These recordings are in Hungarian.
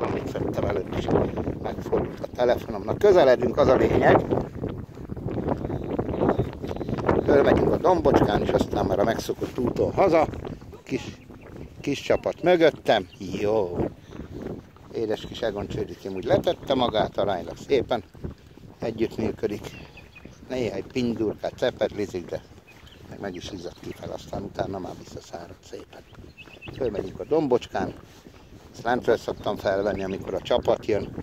amit vettem előtt is. Megfordult a telefonom. Na közeledünk, az a lényeg. Fölmegyünk a dombocskán, és aztán már a megszokott úton haza. Kis, kis csapat mögöttem. Jó. Édes kis Egon csődikém úgy letette magát, aránylag szépen együttműködik. Néhány pindurkát cepedlizik, de meg, meg is izzadt ki fel, aztán utána már visszaszárad szépen. Fölmegyünk a dombocskán, ezt lentről szoktam felvenni, amikor a csapat jön.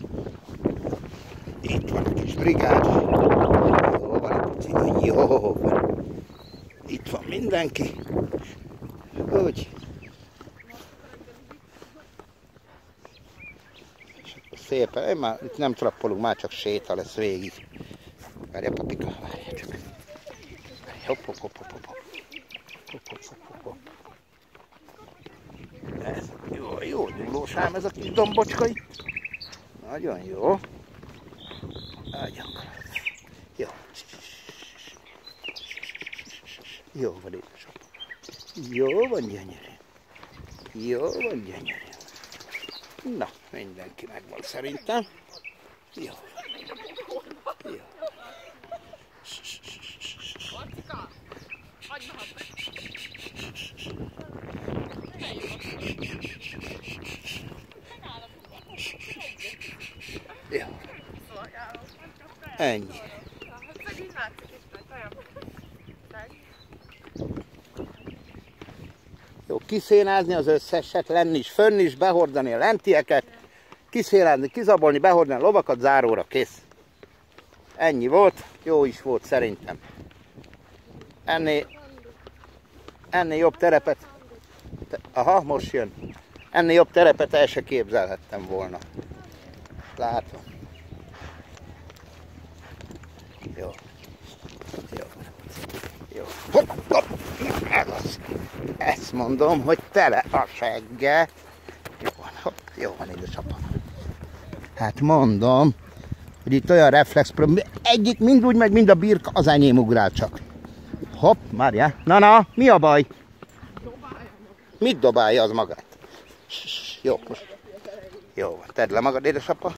Itt van a kis brigád. Jó van a puci, jó van. Itt van mindenki. Úgy. Szépen, én már itt nem trappolunk, már csak séta lesz végig. Várja, papika, várja csak. Hopp, hopp, hopp, hopp, hopp. Hopp, hopp, hopp, hopp, hopp. Ez jó, jó nyúlós ám ez a kis dombocska itt. Nagyon jó. Nagyon Jó. Jó van édesapám. Jó van gyönyörű. Jó van gyönyörű. Na, mindenki megvan szerintem. Jó. Jó. Ennyi. Jó, kiszénázni az összeset, lenni is, fönn is, behordani a lentieket, kiszénázni, kizabolni, behordani a lovakat, záróra, kész. Ennyi volt, jó is volt szerintem. Ennél, ennél jobb terepet, aha, most jön. Ennél jobb terepet el se képzelhettem volna. Látom. Jó. Jó. Jó. Hopp, hopp. Ez az. Ezt mondom, hogy tele a segge. Jó van. Jó van, édesapám. Hát mondom, hogy itt olyan reflex, egyik mind úgy megy, mind a birka, az enyém ugrál csak. Hopp, Mária. Na, na, mi a baj? Mit dobálja az magát? Jó, most. Jó, tedd le magad, édesapa.